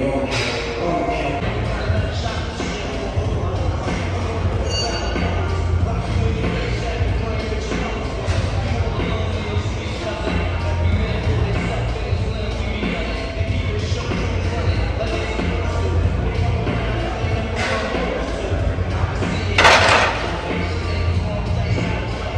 Amém.